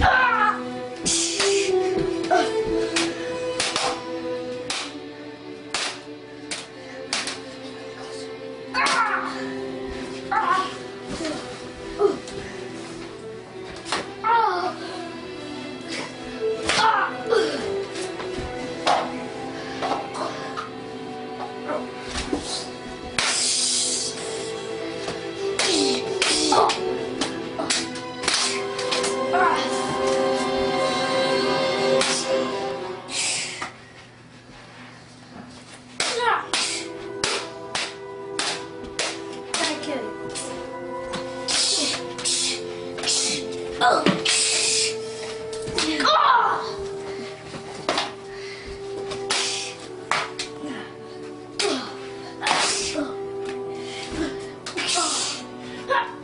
Ah! Ah! Ha!